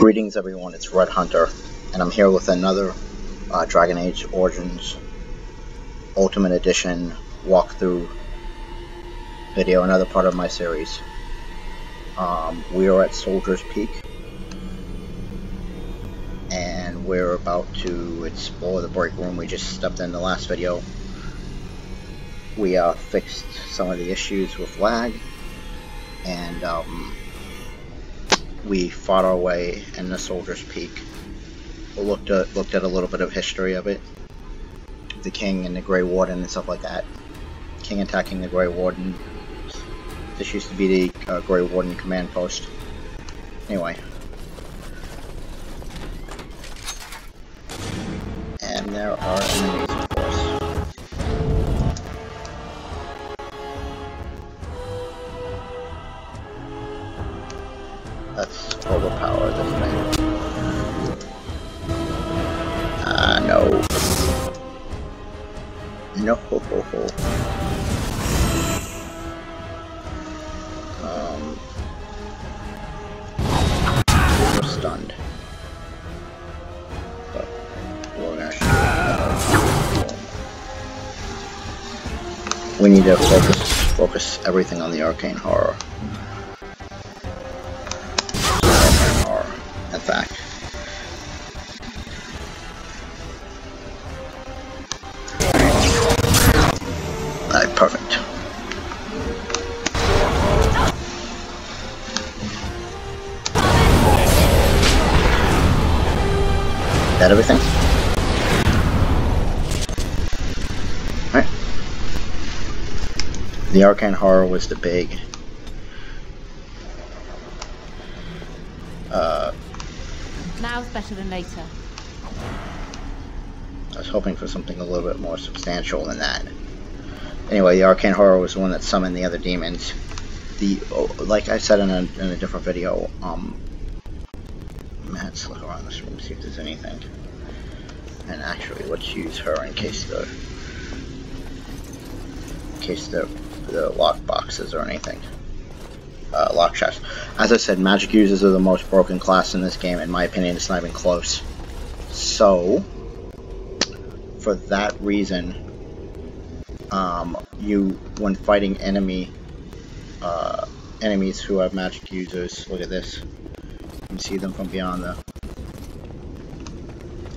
Greetings everyone, it's Red Hunter, and I'm here with another uh, Dragon Age Origins Ultimate Edition walkthrough video, another part of my series. Um, we are at Soldier's Peak, and we're about to explore the break room we just stepped in the last video. We uh, fixed some of the issues with lag, and um, we fought our way in the Soldier's Peak. We looked at looked at a little bit of history of it, the King and the Grey Warden and stuff like that. King attacking the Grey Warden. This used to be the uh, Grey Warden command post. Anyway. And there are enemies, need to focus focus everything on the arcane horror. Alright, perfect. Everything? The Arcane Horror was the big uh, Now's better than later. I was hoping for something a little bit more substantial than that. Anyway, the Arcane Horror was the one that summoned the other demons. The, oh, like I said in a, in a different video, um, let's look around this room, see if there's anything. And actually, let's use her in case the, in case the, the lock boxes or anything. Uh, lock shots. As I said, magic users are the most broken class in this game. In my opinion, it's not even close. So, for that reason, um, you when fighting enemy uh, enemies who have magic users, look at this. You can see them from beyond the.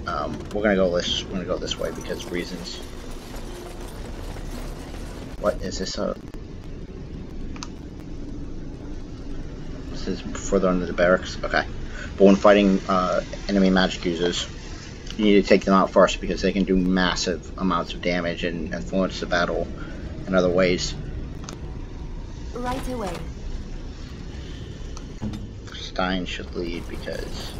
Um, we're gonna go this. We're gonna go this way because reasons. What is this? A this is further under the barracks. Okay, but when fighting uh, enemy magic users, you need to take them out first because they can do massive amounts of damage and influence the battle in other ways. Right away. Sten should lead because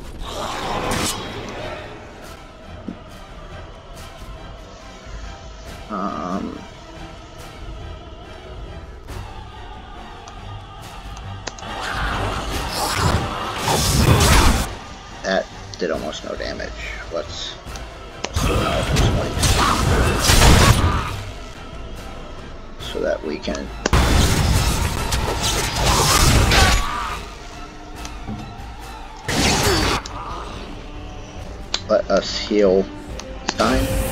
um that did almost no damage. Let's, so that we can let us heal Sten.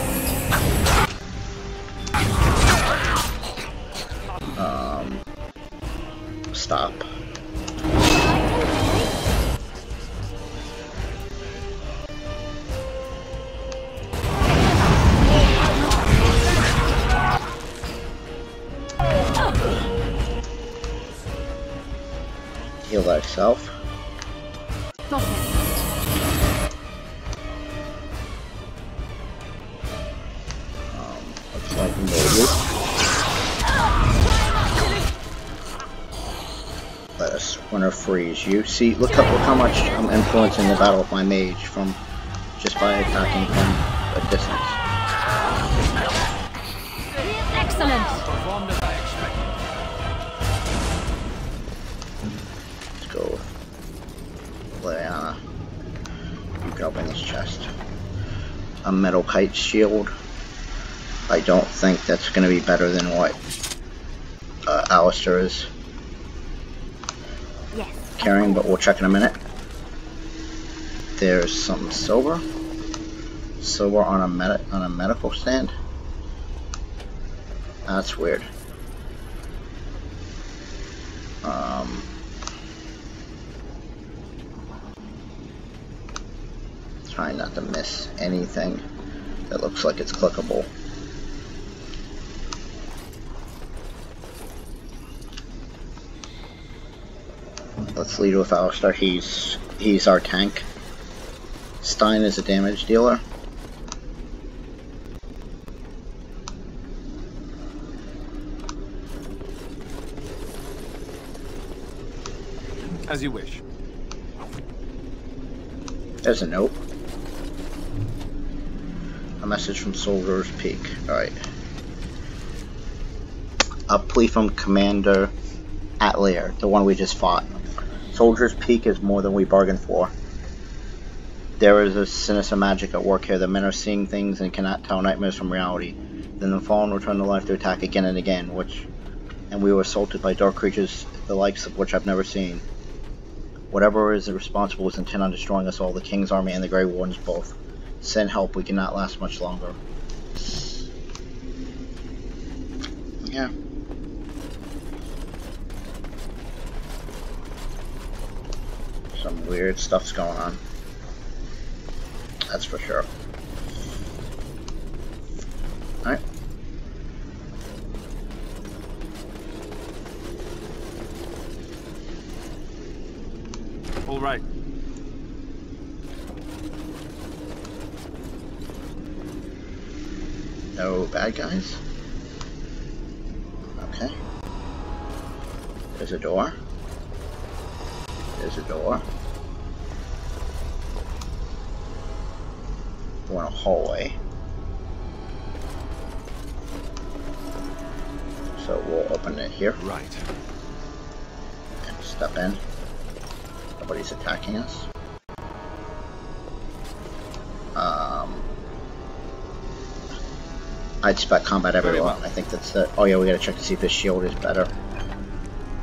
Freeze you. See, look how, look how much I'm influencing the battle with my mage from just by attacking from a distance. Excellent. Let's go with Leliana. Can open this chest. A metal kite shield. I don't think that's going to be better than what uh, Alistair is. Carrying, but we'll check in a minute. there's some silver. Silver on a med on a medical stand. That's weird. Um, trying not to miss anything that looks like it's clickable. Let's lead with Alistair. He's he's our tank. Sten is a damage dealer. As you wish. There's a note. A message from Soldier's Peak. Alright. A plea from Commander Atelier, the one we just fought. Soldier's Peak is more than we bargained for. There is a sinister magic at work here. The men are seeing things and cannot tell nightmares from reality. Then the fallen return to life to attack again and again, which and we were assaulted by dark creatures the likes of which I've never seen. Whatever is responsible is intent on destroying us all, the King's army and the Grey Wardens both. Send help, we cannot last much longer. Yeah. Some weird stuff's going on. That's for sure. Alright. All right. No bad guys. Okay. There's a door. There's a door. We're in a hallway. So we'll open it here Right. and step in. Nobody's attacking us. Um, I'd spec combat well. I think that's it. Oh yeah, we gotta check to see if his shield is better.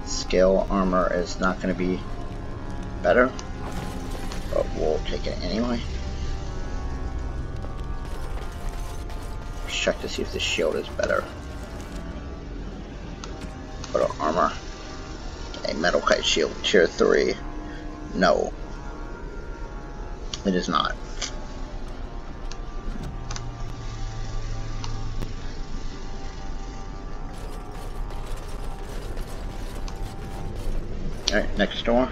Scale armor is not gonna be better, but we'll take it anyway. Check to see if the shield is better. On armor. A metal kite shield, tier 3. No. It is not. Alright, next door.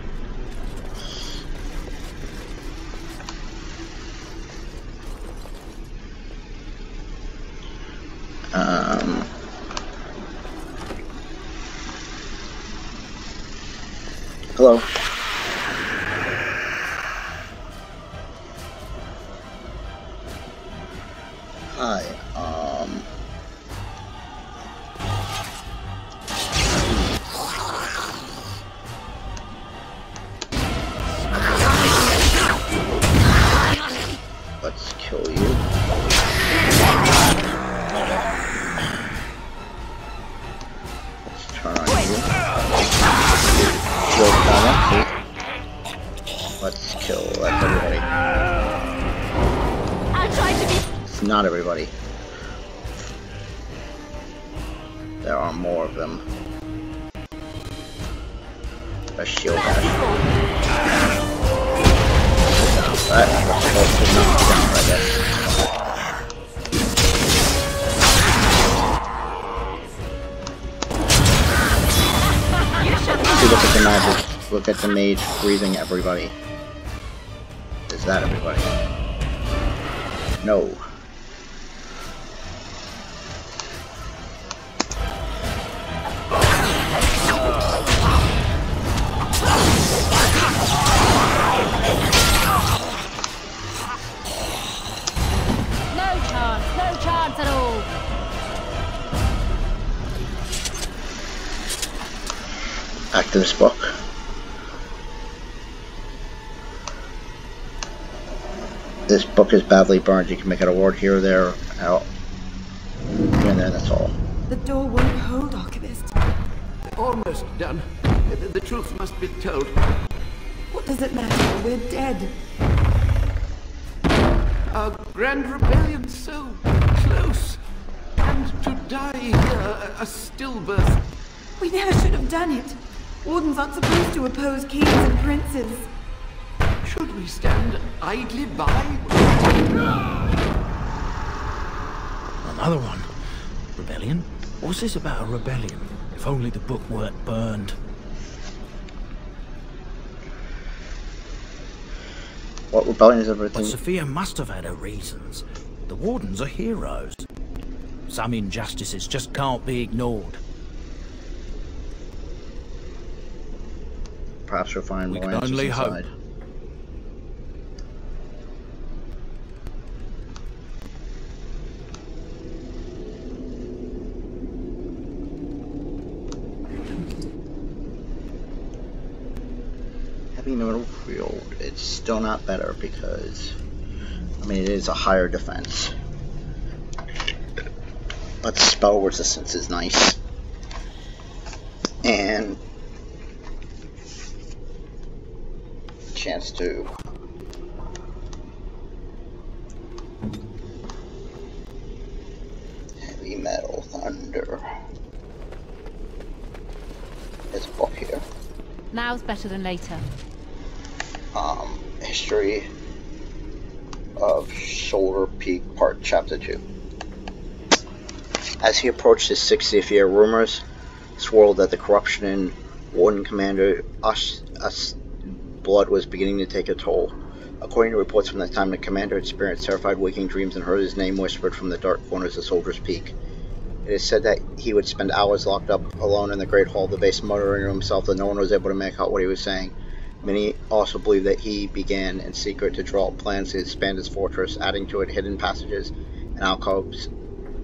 No. No chance, no chance at all. Archivist book. This book is badly burned. You can make it a word here or there, out. Here and there, that's all. The door won't hold, Archivist. Almost done. The, the truth must be told. What does it matter? We're dead. Our grand rebellion so close. And to die here a, a stillbirth. We never should have done it. Wardens aren't supposed to oppose kings and princes. Should we stand idly by? Another one. Rebellion? What's this about a rebellion? If only the book weren't burned. What rebellion is everything? Sophia must have had her reasons. The Wardens are heroes. Some injustices just can't be ignored. Perhaps we'll find We more can answers only hope. inside. Heavy metal field. It's still not better because, I mean, it is a higher defense. But spell resistance is nice. And chance to heavy metal thunder. A book here. Now's better than later. Um, history of Soldier's Peak Part Chapter 2. As he approached his 60th year, rumors swirled that the corruption in Warden Commander Us blood was beginning to take a toll. According to reports from that time, the commander experienced terrified waking dreams and heard his name whispered from the dark corners of Soldier's Peak. It is said that he would spend hours locked up alone in the Great Hall of the base, muttering to himself that no one was able to make out what he was saying. Many also believe that he began in secret to draw up plans to expand his fortress, adding to it hidden passages and alcoves,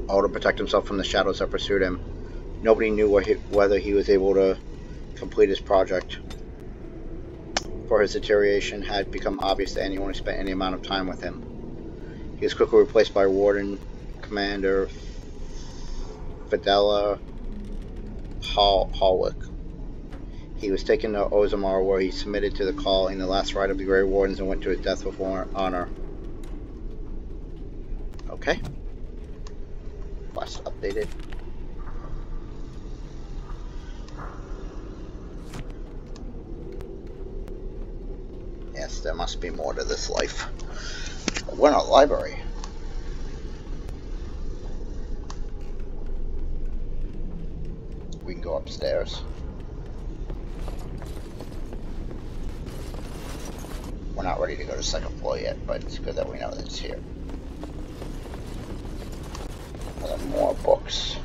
all to protect himself from the shadows that pursued him. Nobody knew he, whether he was able to complete his project, for his deterioration had become obvious to anyone who spent any amount of time with him. He was quickly replaced by Warden Commander Fidela Hall. He was taken to Orzammar where he submitted to the call in the last rite of the Grey Wardens and went to his death with honor. Okay. Quest updated. Yes, there must be more to this life. We're in a library. We can go upstairs. We're not ready to go to second floor yet, but it's good that we know that it's here. More books.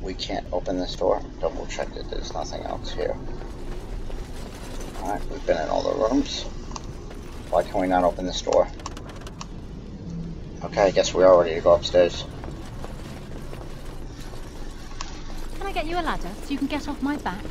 We can't open this door. Double check that there's nothing else here. Alright, we've been in all the rooms. Why can we not open this door? Okay, I guess we are ready to go upstairs. Can I get you a ladder so you can get off my back?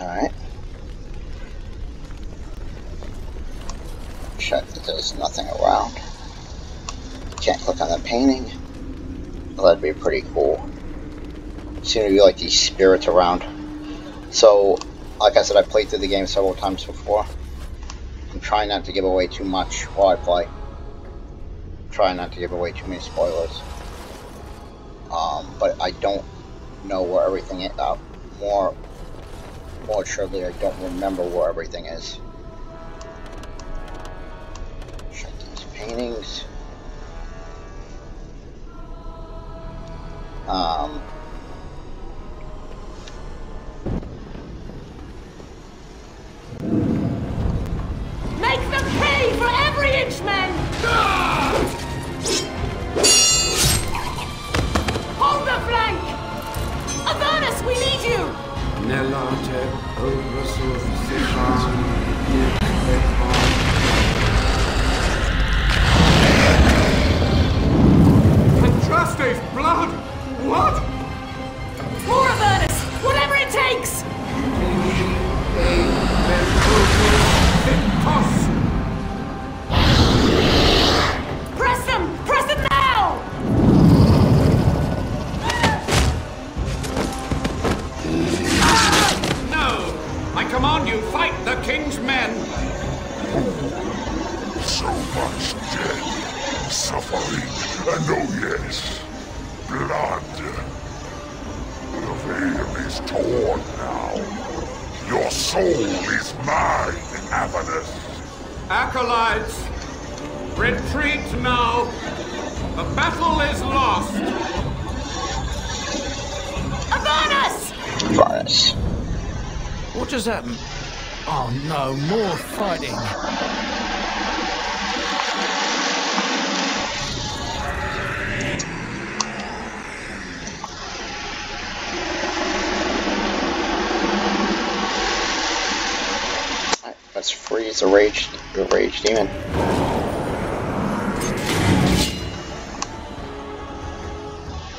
Alright. Check that there's nothing around. Can't click on the painting. Well, that'd be pretty cool. Seem to like these spirits around. So, like I said, I played through the game several times before. I'm trying not to give away too much while I play. Trying not to give away too many spoilers. Um, but I don't know where everything is. Uh, more more surely I don't remember where everything is. Check these paintings. Um,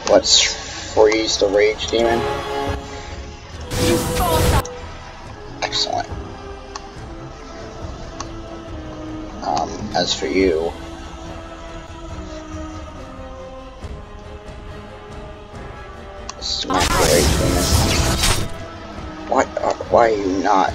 Let's freeze the rage demon. Excellent. Um, as for you, smack the rage demon. Why, uh, why are you not?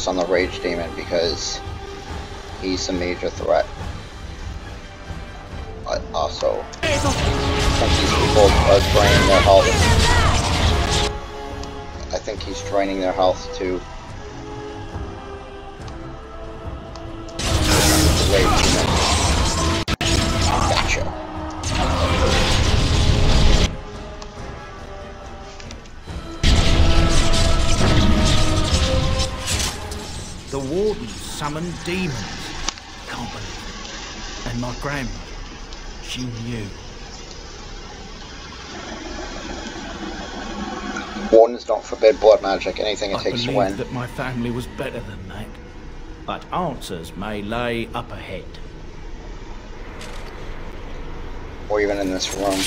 Focus on the rage demon because he's a major threat. But also, think these people are draining their health. I think he's draining their health too. Wardens summoned demons. Can't believe it. And my grandmother, she knew. Wardens don't forbid blood magic, anything it I takes to believed win. that my family was better than that. But answers may lay up ahead. Or even in this room.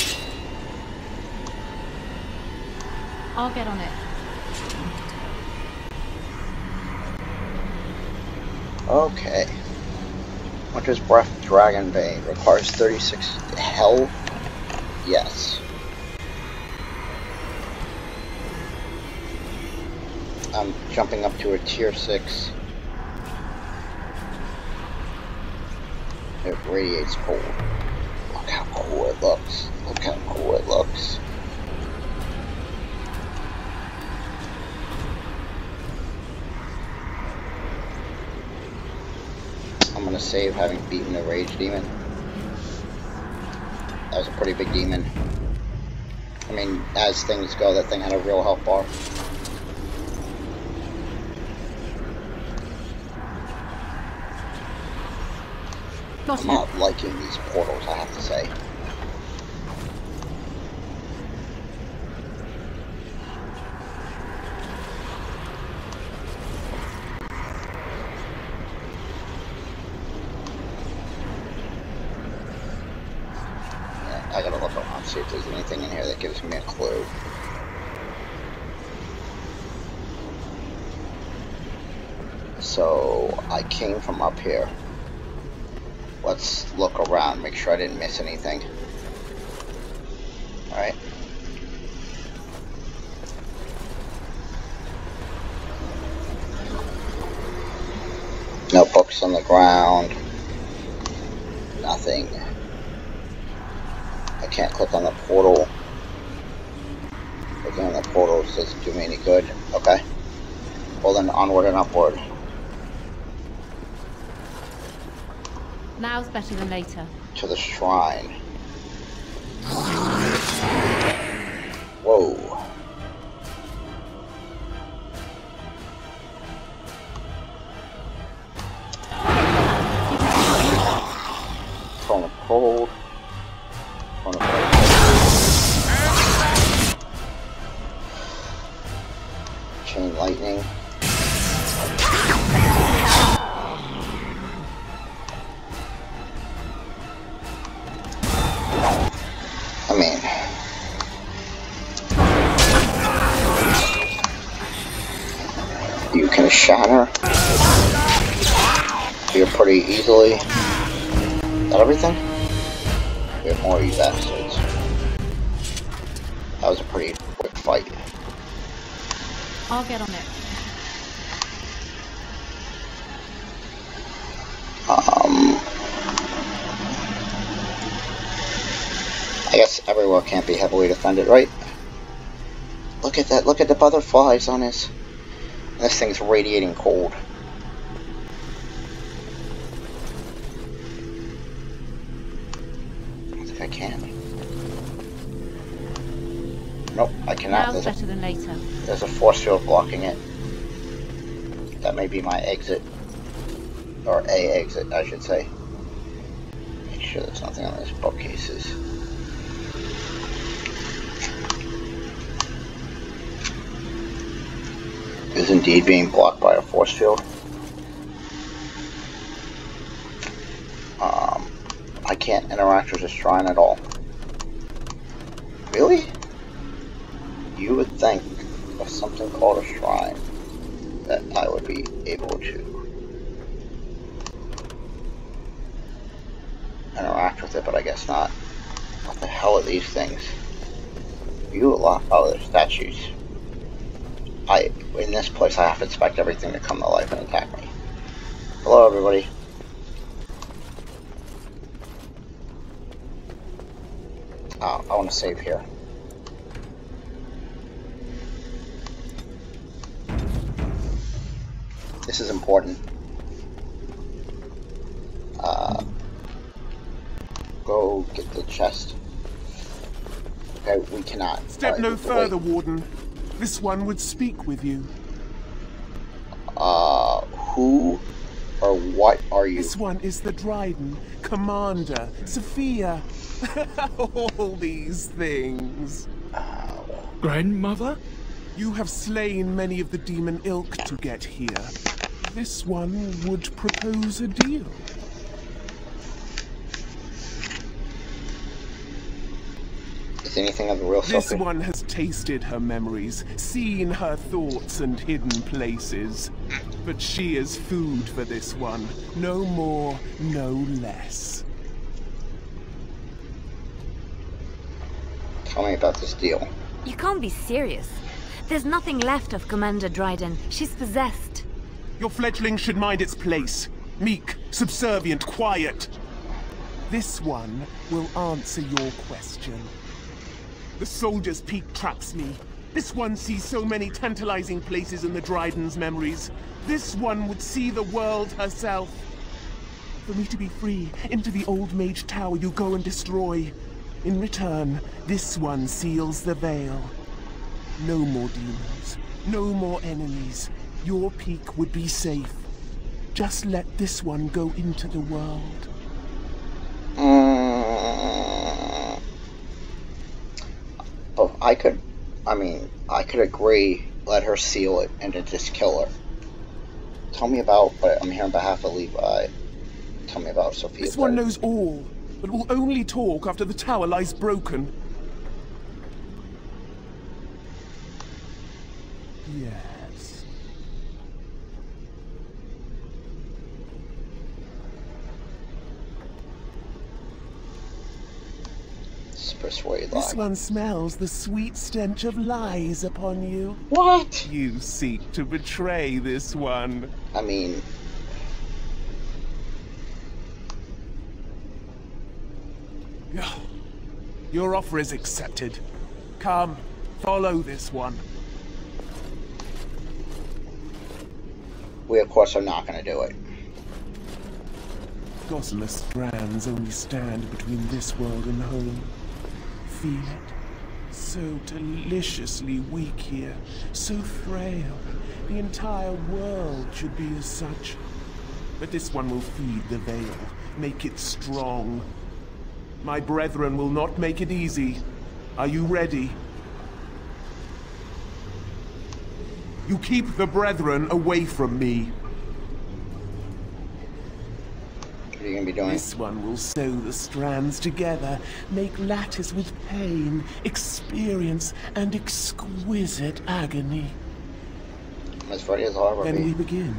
I'll get on it. Okay. Winter's Breath Dragon Bane requires 36 health? Yes. I'm jumping up to a tier 6. It radiates cold. Look how cool it looks. Look how cool it looks. I'm gonna save having beaten a Rage Demon. That was a pretty big demon. I mean, as things go, that thing had a real health bar. I'm not liking these portals, I have to say. Yeah, I gotta look around, see if there's anything in here that gives me a clue. So, I came from up here. Let's look around, make sure I didn't miss anything. Alright. No on the ground. Nothing. I can't click on the portal. Clicking on the portal doesn't do me any good. Okay. Well then, onward and upward. Now's better than later. to the shrine. Everywhere can't be heavily defended, right? Look at that, look at the butterflies on this. This thing's radiating cold. I don't think I can. Nope, I cannot. Now's There's a, better than later. there's a force field blocking it. That may be my exit. Or a exit, I should say. Make sure there's nothing on these bookcases. Is indeed being blocked by a force field. Um, I can't interact with this shrine at all. Really? You would think of something called a shrine that I would be able to interact with it, but I guess not. What the hell are these things? You a lot. Oh, they're statues. In this place I have to expect everything to come to life and attack me. Hello, everybody. Oh, I want to save here. This is important. Uh, go get the chest. Okay, we cannot. Step no wait. further, Warden. This one would speak with you. Uh, who or what are you? This one is the Dryden, Commander, Sophia. All these things. Grandmother? You have slain many of the demon ilk to get here. This one would propose a deal. Is anything of the real This Sophie? one has tasted her memories, seen her thoughts and hidden places. But she is food for this one. No more, no less. Tell me about this deal. You can't be serious. There's nothing left of Commander Dryden. She's possessed. Your fledgling should mind its place. Meek, subservient, quiet. This one will answer your question. The soldier's peak traps me. This one sees so many tantalizing places in the Dryden's memories. This one would see the world herself. For me to be free, into the old mage tower you go and destroy. In return, this one seals the veil. No more demons. No more enemies. Your peak would be safe. Just let this one go into the world. Mm. Oh, I could. I mean, I could agree. Let her seal it and then just kill her. Tell me about. But I'm here on behalf of Levi. Tell me about Sophia. This one knows all, but will only talk after the tower lies broken. Yes. Let's persuade This one smells the sweet stench of lies upon you. What? You seek to betray this one. I mean, Your offer is accepted. Come, follow this one. we of course are not going to do it. Gossamer strands only stand between this world and home. Feel it? So deliciously weak here, so frail. The entire world should be as such. But this one will feed the veil, make it strong. My brethren will not make it easy. Are you ready? You keep the brethren away from me. What are you going to be doing? This one will sew the strands together, make lattice with pain, experience, and exquisite agony. As ready as ever Then we begin.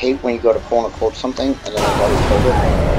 Hate when you go to quote unquote something and then already told it.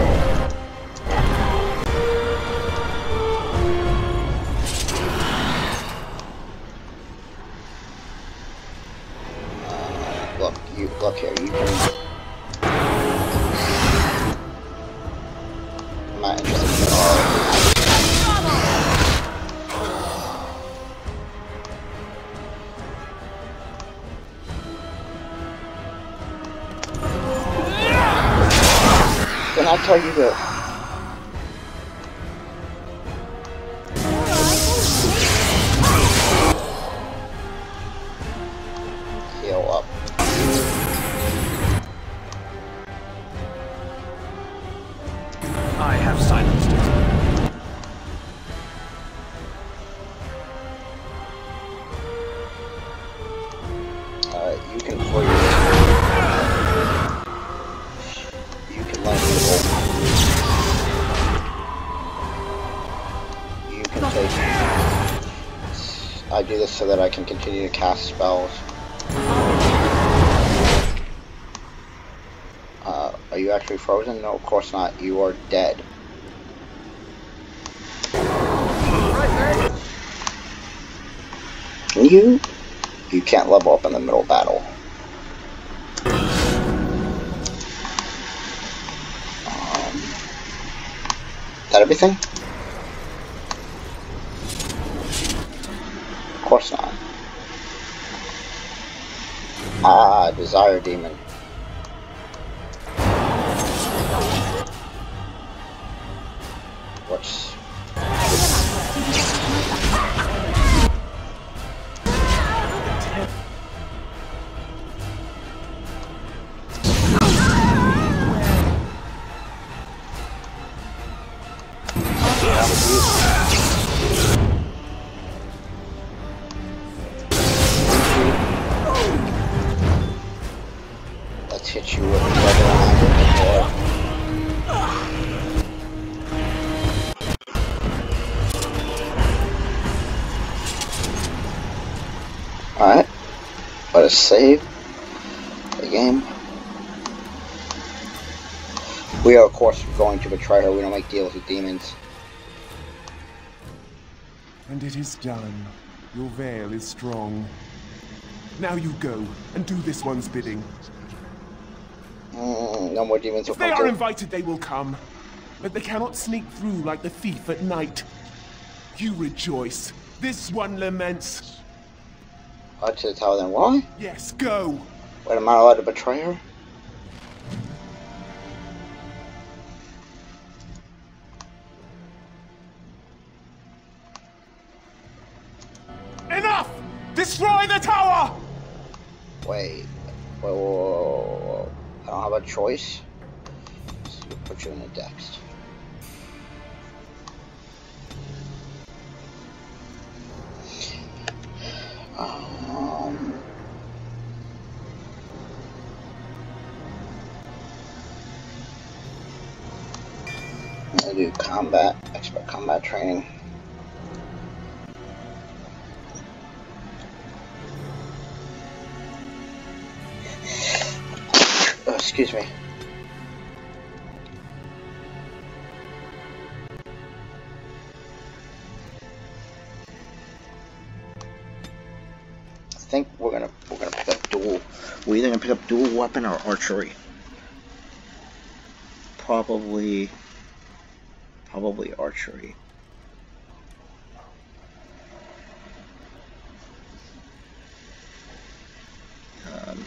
So that I can continue to cast spells. Uh, are you actually frozen? No, of course not. You are dead. You? You can't level up in the middle of battle. Um, that everything? Of course not. Desire Demon. Us save the game. We are, of course, going to betray her. We don't make deals with demons. And it is done. Your veil is strong. Now you go and do this one's bidding. Mm, no more demons If they are invited, they will come. But they cannot sneak through like the thief at night. You rejoice. This one laments. Out to the tower, then why? Yes, go. Wait, am I allowed to betray her? Enough! Destroy the tower! Wait. Whoa, whoa, whoa, whoa. I don't have a choice. Let's put you in the dex. Um, I do combat, expert combat training. Oh, excuse me. Either gonna pick up dual weapon or archery. Probably probably archery. Um,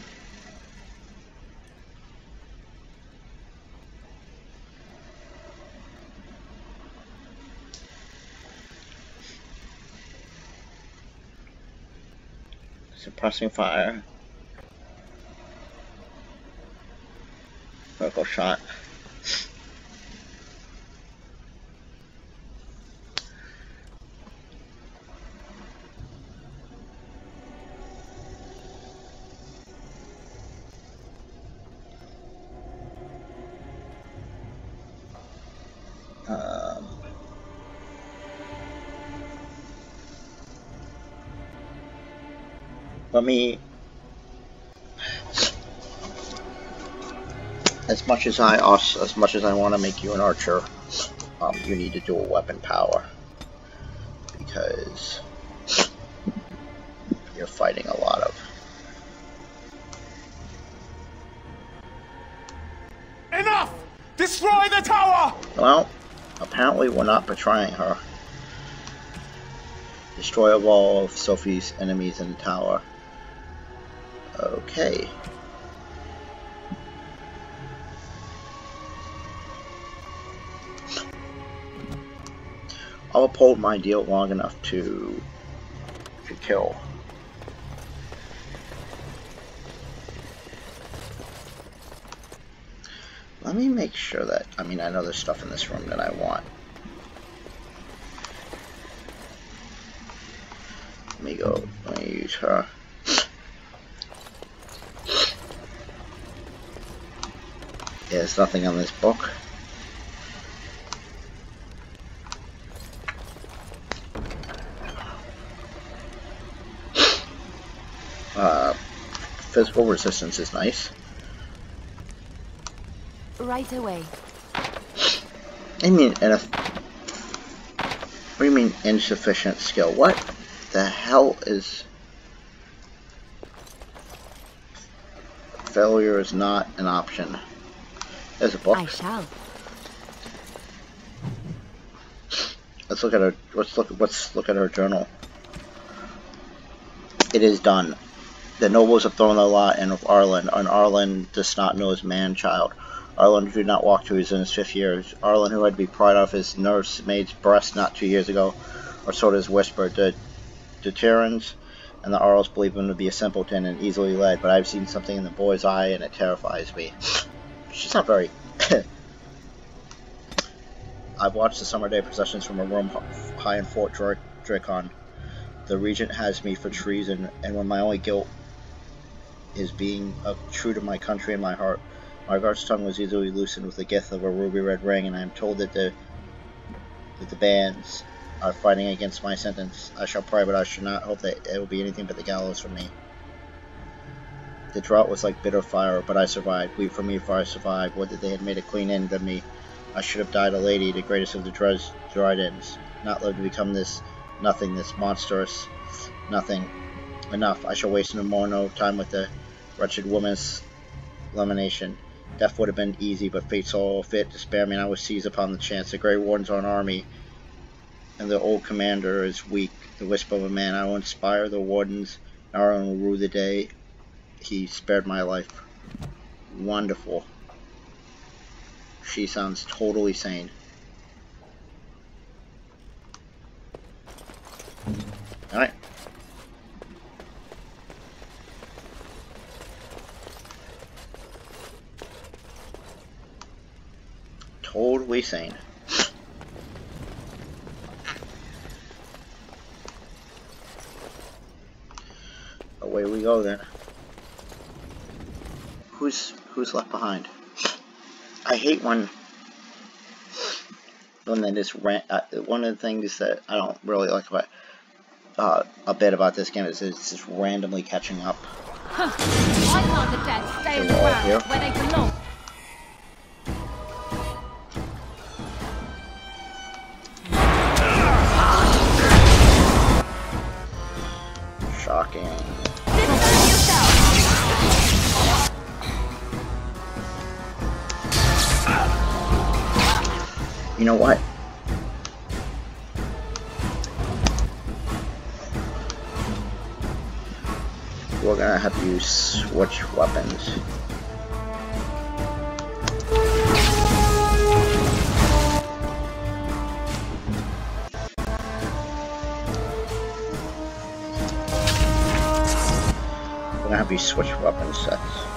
suppressing fire. Shot. Um, let me as much as I also, as much as I want to make you an archer, um, you need to dual weapon power because you're fighting a lot of. Enough! Destroy the tower! Well, apparently we're not betraying her. Destroy all of Sophie's enemies in the tower. Okay. I'll uphold my deal long enough to to kill. Let me make sure that I mean I know there's stuff in this room that I want. Let me go let me use her. There's nothing on this book. Uh, physical resistance is nice. Right away. I mean, and a, what do you mean insufficient skill? What the hell is failure is not an option? There's a book. I shall. Let's look at our Let's look. Let's look at her journal. It is done. The nobles have thrown their lot in with Arland, and Arland does not know his man-child. Arland did not walk he was in his fifth year. Arland who had to be pried off his nursemaid's breast not two years ago, or so is whispered. The, the Teyrns and the Arls believe him to be a simpleton and easily led, but I've seen something in the boy's eye and it terrifies me. She's not very... I've watched the summer day processions from a room high in Fort Dra- Drakon. The regent has me for treason, and when my only guilt is being true to my country and my heart, my guard's tongue was easily loosened with the gift of a ruby red ring, and I am told that the that the Banns are fighting against my sentence. I shall pray, but I should not hope that it will be anything but the gallows for me. The drought was like bitter fire, but I survived. Weep for me, for I survived. Would that they had made a clean end of me. I should have died a lady, the greatest of the Drydens. Not lived to become this nothing, this monstrous nothing. Enough. I shall waste no more no time with the wretched woman's elimination. Death would have been easy, but fate saw fit to spare me, and I was seized upon the chance. The Grey Wardens are an army, and the old commander is weak. The wisp of a man. I will inspire the wardens. Naren will rue the day he spared my life. Wonderful. She sounds totally sane. Alright. Totally sane. Away we go then. Who's who's left behind? I hate when when they just ran. Uh, one of the things that I don't really like about uh, a bit about this game is it's just randomly catching up. Huh. I can't the dead stay in the ground where they belong. Switch weapons. We're gonna have you switch weapon sets.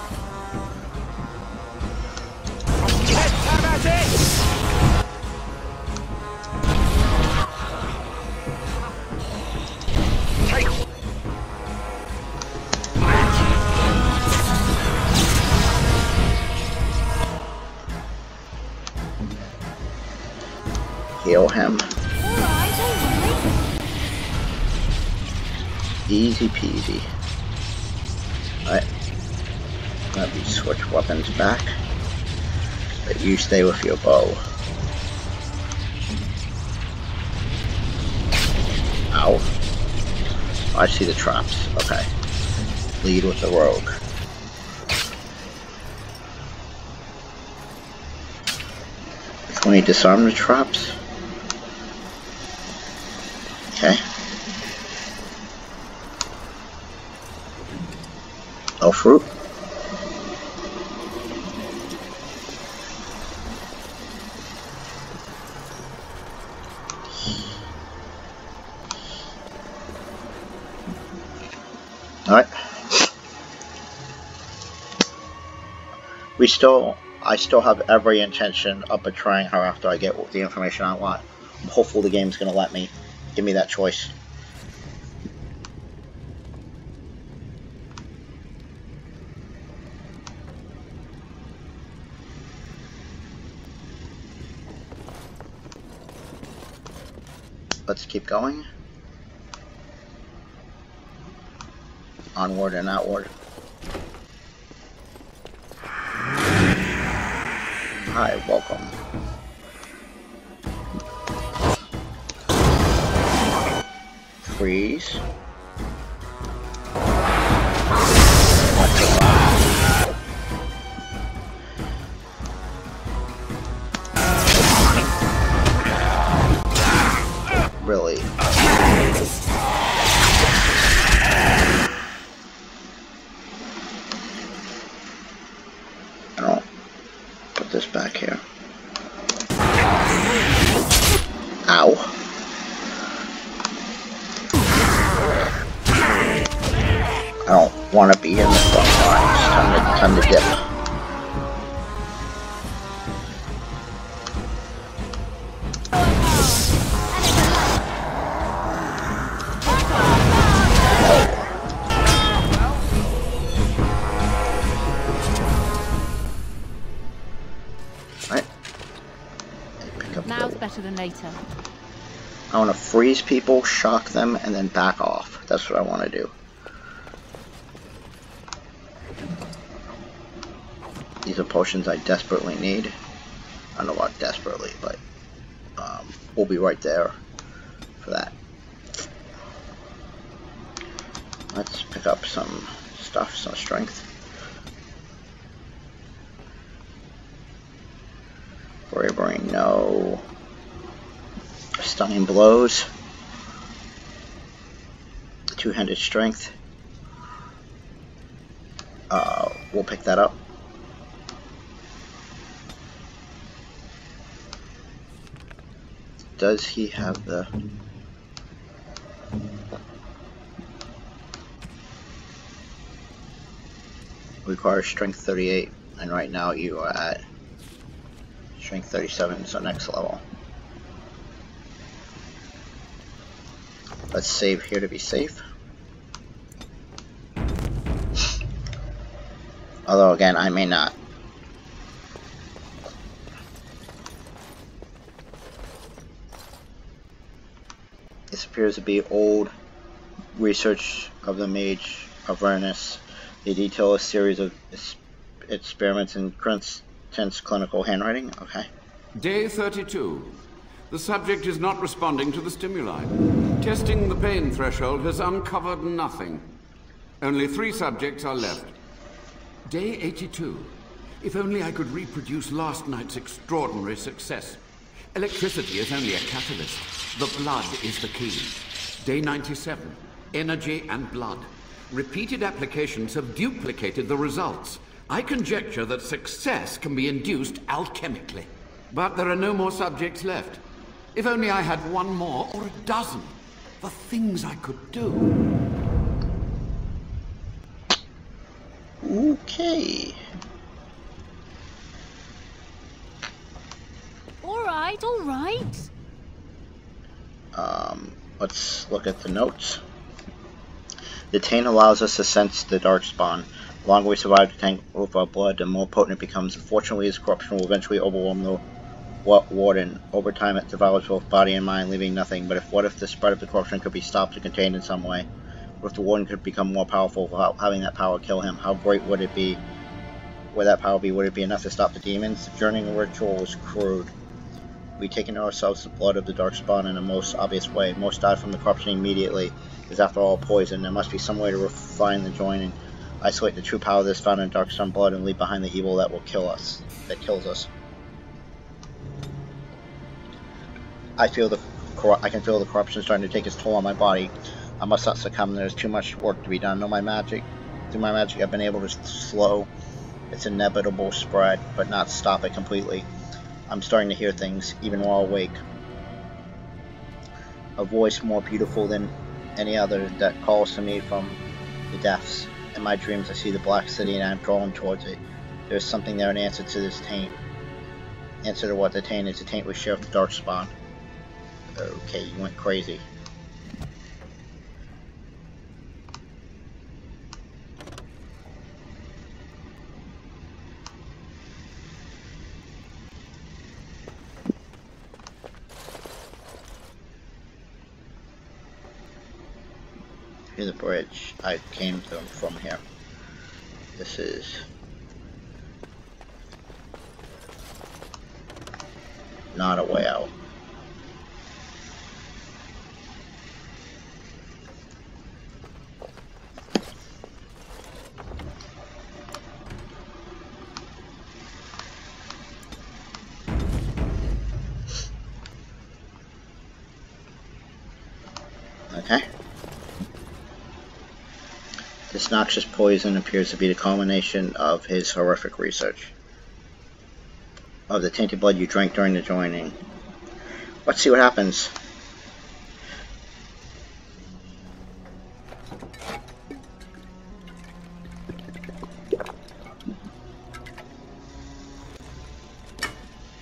Easy peasy. Alright. Let me switch weapons back. But you stay with your bow. Ow. I see the traps. Okay. Lead with the rogue. Can we disarm the traps? Fruit. Alright. We still, I still have every intention of betraying her after I get the information I want. I'm hopeful the game's going to let me give me that choice. Let's keep going. Onward and outward. Hi, welcome. freeze. Freeze people, shock them, and then back off. That's what I want to do. These are potions I desperately need. I don't know about desperately, but um, we'll be right there for that. Let's pick up some stuff, some strength. Strength. Uh, we'll pick that up. Does he have the... Requires strength 38, and right now you are at strength 37, so next level. Let's save here to be safe. Although again, I may not. This appears to be old research of the Mage Avernus. They detail a series of experiments in tense clinical handwriting. Okay. Day 32. The subject is not responding to the stimuli. Testing the pain threshold has uncovered nothing. Only three subjects are left. Day 82. If only I could reproduce last night's extraordinary success. Electricity is only a catalyst. The blood is the key. Day 97. Energy and blood. Repeated applications have duplicated the results. I conjecture that success can be induced alchemically. But there are no more subjects left. If only I had one more, or a dozen. The things I could do. Okay. Alright, alright. Um, let's look at the notes. The taint allows us to sense the darkspawn. The longer we survive the taint with our blood, the more potent it becomes. Unfortunately, his corruption will eventually overwhelm the warden. Over time, it devours both body and mind, leaving nothing. But if what if the spread of the corruption could be stopped or contained in some way? If the warden could become more powerful without having that power kill him? How great would it be? Would that power be? Would it be enough to stop the demons? The journeying ritual was crude. We take into ourselves the blood of the Darkspawn in a most obvious way. Most died from the corruption immediately, is after all poison. There must be some way to refine the joining, isolate the true power that's found in Darkspawn blood, and leave behind the evil that will kill us, that kills us. I feel the I can feel the corruption starting to take its toll on my body. I must not succumb. There's too much work to be done. No, my magic, through my magic, I've been able to slow its inevitable spread, but not stop it completely. I'm starting to hear things, even while awake. A voice more beautiful than any other that calls to me from the depths. In my dreams, I see the Black City and I'm drawn towards it. There's something there in answer to this taint. Answer to what the taint is. The taint was Sheriff the Darkspawn. Okay, you went crazy. The bridge. I came to from here. This is not a way out. This noxious poison appears to be the culmination of his horrific research. Of the tainted blood you drank during the joining. Let's see what happens.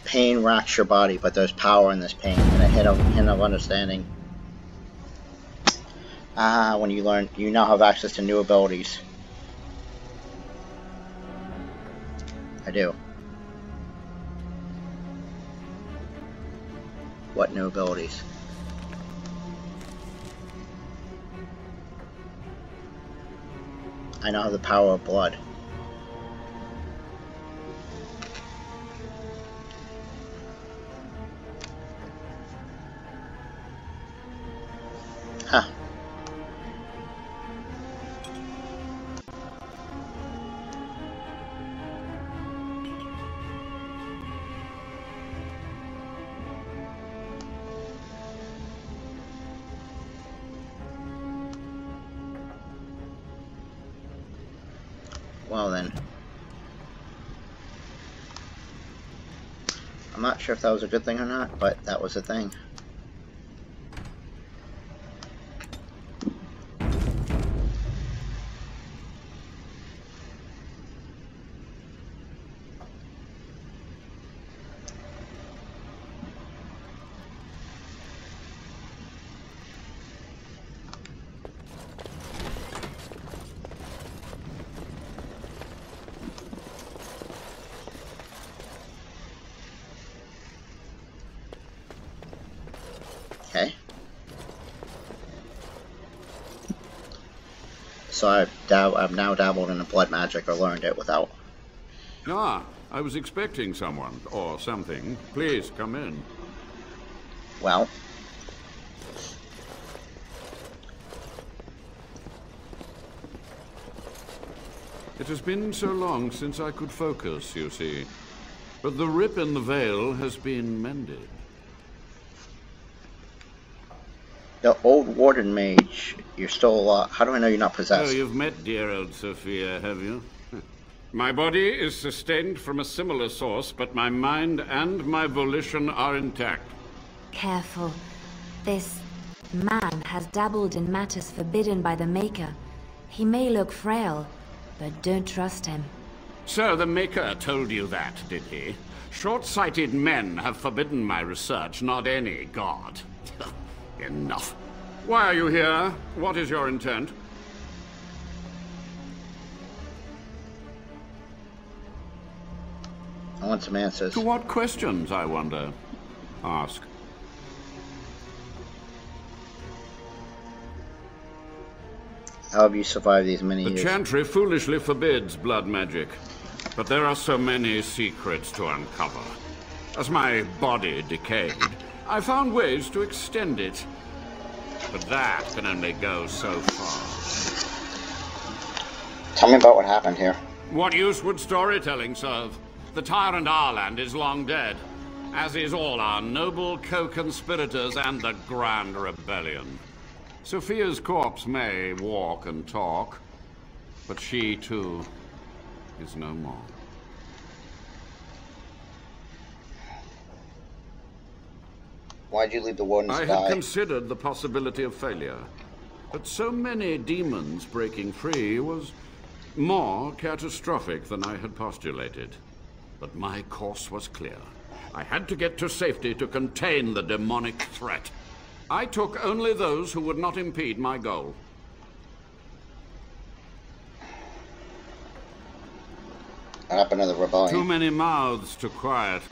Pain racks your body, but there's power in this pain, and a hint of, hint of understanding. Ah, when you learn, you now have access to new abilities. I do. What new abilities? I now have the power of blood. That was a good thing or not, but that was a thing. Okay. So I've, dab- I've now dabbled in blood magic or learned it without. Ah, I was expecting someone, or something. Please, come in. Well, It has been so long since I could focus, you see. But the rip in the veil has been mended. the old warden mage, you're still alive. How do I know you're not possessed? Oh, possessed? you've met dear old Sophia, have you? My body is sustained from a similar source, but my mind and my volition are intact. Careful. This man has dabbled in matters forbidden by the Maker. He may look frail, but don't trust him. So the Maker told you that, did he? Short-sighted men have forbidden my research, not any god. Enough. Why are you here? What is your intent? I want some answers. To what questions, I wonder? Ask. How have you survived these many The years? The Chantry foolishly forbids blood magic, but there are so many secrets to uncover. As my body decayed, I found ways to extend it. But that can only go so far. Tell me about what happened here. What use would storytelling serve? The tyrant Arland is long dead, as is all our noble co-conspirators and the Grand Rebellion. Sophia's corpse may walk and talk, but she, too, is no more. Why'd you leave the wardens I had considered the possibility of failure, but so many demons breaking free was more catastrophic than I had postulated. But my course was clear. I had to get to safety to contain the demonic threat. I took only those who would not impede my goal. To the rebellion? Too many mouths to quiet.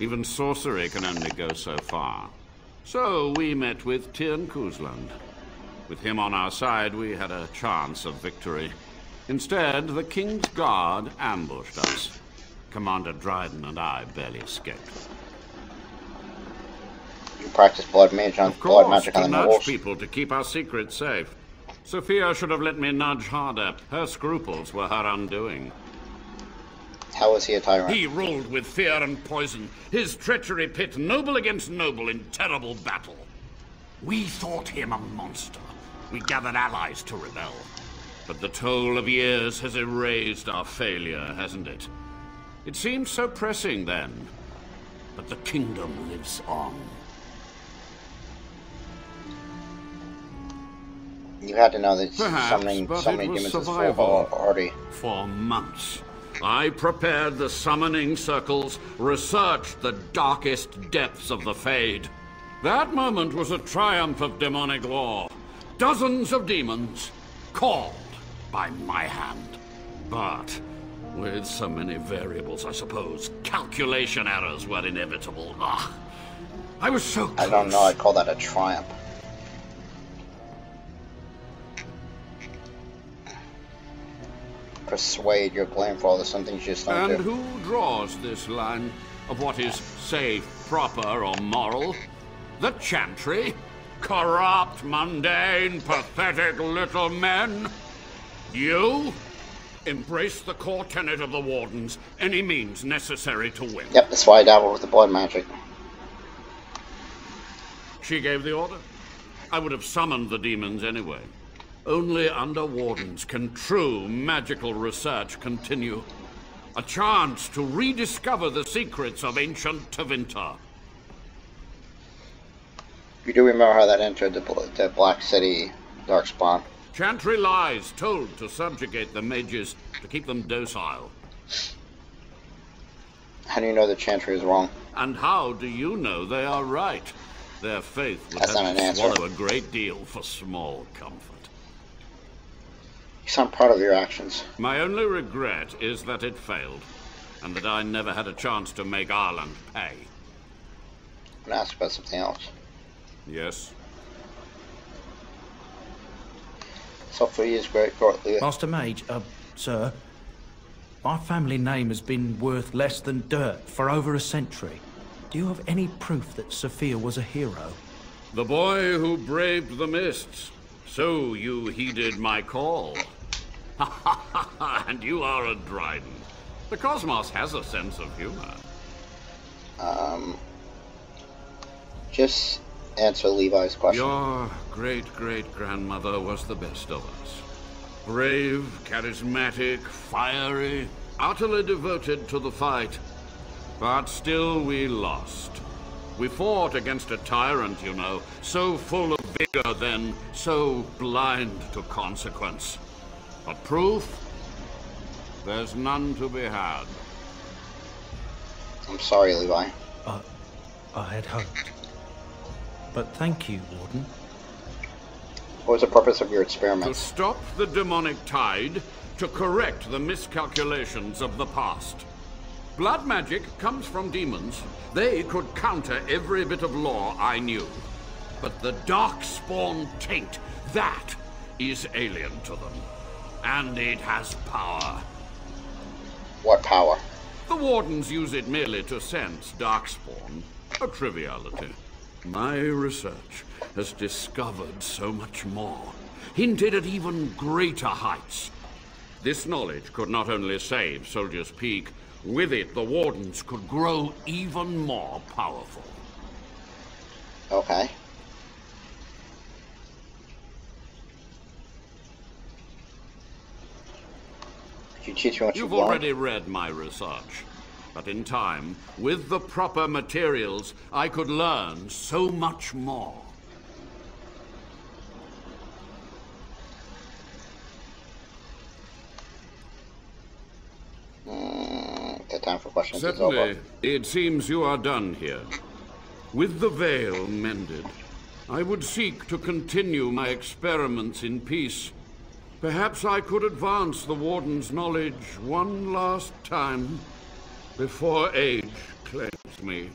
Even sorcery can only go so far. So we met with Teyrn Cousland. With him on our side, we had a chance of victory. Instead, the King's Guard ambushed us. Commander Dryden and I barely escaped. You practice blood mage on Of blood course, magic to on the nudge people to keep our secrets safe. Sophia should have let me nudge harder. Her scruples were her undoing. How was he a tyrant? He ruled with fear and poison, his treachery pit noble against noble in terrible battle. We thought him a monster. We gathered allies to rebel. But the toll of years has erased our failure, hasn't it? It seemed so pressing then, but the kingdom lives on. You had to know that Perhaps, summoning so many demons is full already. For months, I prepared the summoning circles, researched the darkest depths of the Fade. That moment was a triumph of demonic law. Dozens of demons, called by my hand. But with so many variables, I suppose, calculation errors were inevitable. Ah, I was so close. I don't know, I'd call that a triumph. Persuade your blame for all the some things you just don't And do. who draws this line of what is safe, proper, or moral? The Chantry? Corrupt, mundane, pathetic little men? You? Embrace the core tenet of the Wardens, any means necessary to win. Yep, that's why I dabble with the blood magic. She gave the order. I would have summoned the demons anyway. Only under Wardens can true magical research continue. A chance to rediscover the secrets of ancient Tevinter. You do remember how that entered the, the Black City Darkspawn. Chantry lies told to subjugate the mages to keep them docile. How do you know the Chantry is wrong? And how do you know they are right? Their faith would That's have an to answer. swallow a great deal for small comfort. You sound proud of your actions. My only regret is that it failed, and that I never had a chance to make Arland pay. I'm ask about something else. Yes? So for you is great courtly. Master Mage, uh, sir, my family name has been worth less than dirt for over a century. Do you have any proof that Sophia was a hero? The boy who braved the mists. So you heeded my call. and you are a Dryden. The cosmos has a sense of humor. Um, just answer Levi's question. Your great great grandmother was the best of us. Brave, charismatic, fiery, utterly devoted to the fight. But still we lost. We fought against a tyrant, you know, so full of vigor then, so blind to consequence. But proof? There's none to be had. I'm sorry, Levi. I had hoped. But thank you, Warden. What was the purpose of your experiment? To stop the demonic tide, to correct the miscalculations of the past. Blood magic comes from demons. They could counter every bit of law I knew. But the darkspawn taint, that is alien to them. And it has power. What power? The Wardens use it merely to sense darkspawn. A triviality. My research has discovered so much more, hinted at even greater heights. This knowledge could not only save Soldier's Peak, with it the Wardens could grow even more powerful. Okay. Could you teach me what You've already read my research. But in time, with the proper materials, I could learn so much more. Mm, the time for questions. Certainly, it seems you are done here. With the veil mended, I would seek to continue my experiments in peace. Perhaps I could advance the Warden's knowledge one last time before age claims me.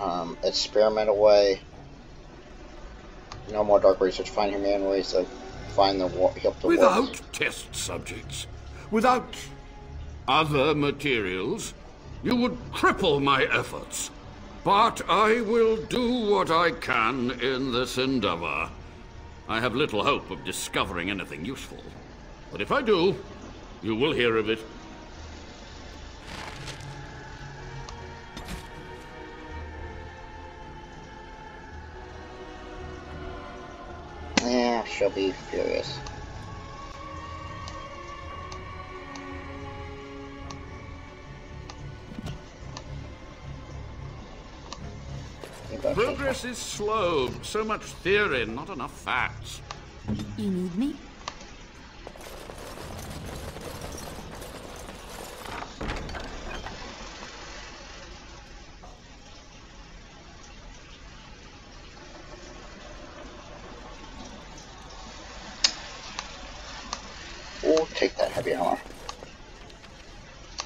Um, experiment away. No more dark research. Find human ways to find the help the Without test subjects, without other materials, you would cripple my efforts. But I will do what I can in this endeavor. I have little hope of discovering anything useful. But if I do, you will hear of it. Yeah, she'll be furious. Progress is slow. So much theory, not enough facts. You need me? We'll take that heavy armor.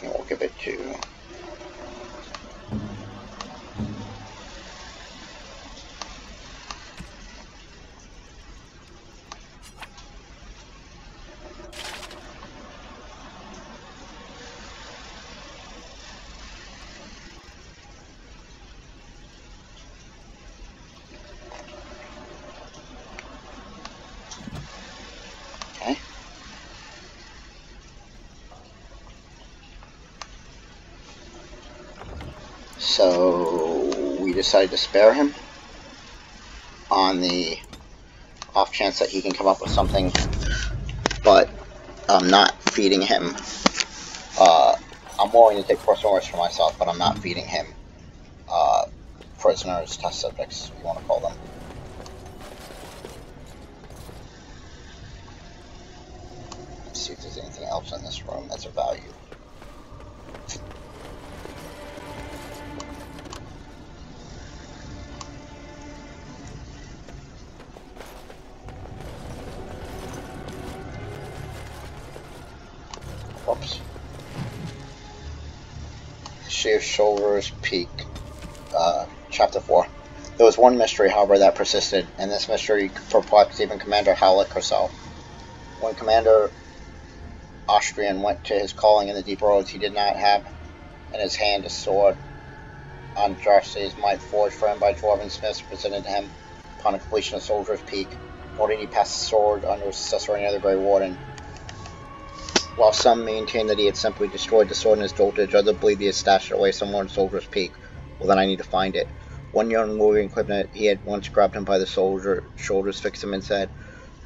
And we'll give it to So we decided to spare him on the off chance that he can come up with something, but I'm not feeding him. Uh, I'm willing to take personal risk for myself, but I'm not feeding him uh, prisoners, test subjects, if you want to call them. Let's see if there's anything else in this room that's of value. Peak, uh, Chapter 4. There was one mystery, however, that persisted, and this mystery perplexed even Commander Halleck herself. When Commander Asturian went to his calling in the deep roads, he did not have in his hand a sword on Darcy's might forged for him by dwarven smiths presented to him upon completion of Soldier's Peak, nor did he pass the sword under his successor or any other Grey Warden. While some maintain that he had simply destroyed the sword in his dotage, others believe he had stashed it away somewhere in Soldier's Peak. Well, then I need to find it. One young warrior equipment he had once grabbed him by the soldier shoulders, fixed him, and said,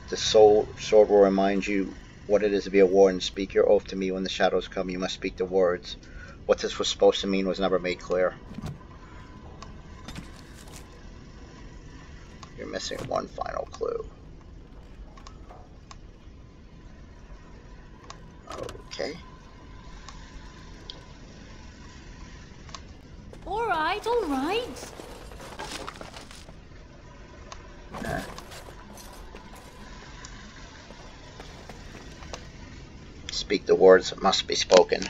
"The soul sword will remind you what it is to be a warden. Speak your oath to me when the shadows come. You must speak the words." What this was supposed to mean was never made clear. You're missing one final clue. Okay. All right, all right. Speak the words that must be spoken.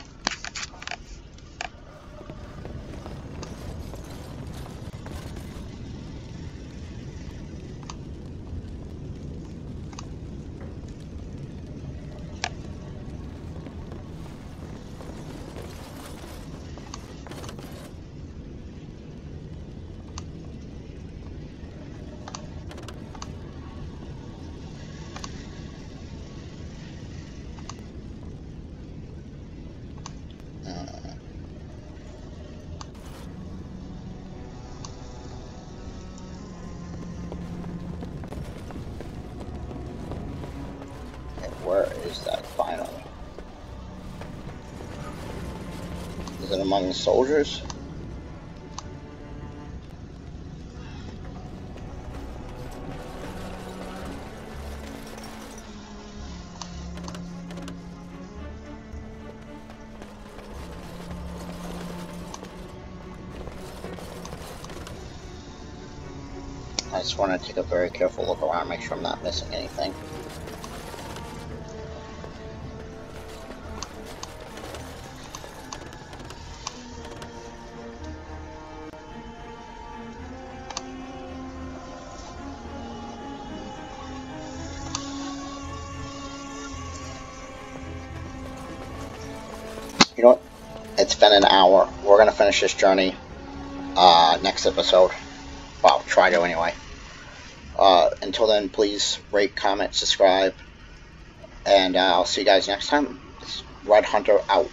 Soldiers? I just want to take a very careful look around, make sure I'm not missing anything. Finish this journey uh, next episode. Well, try to anyway. Uh, until then, please rate, comment, subscribe, and uh, I'll see you guys next time. It's Red Hunter out.